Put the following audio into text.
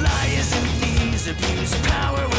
Liars and thieves abuse power.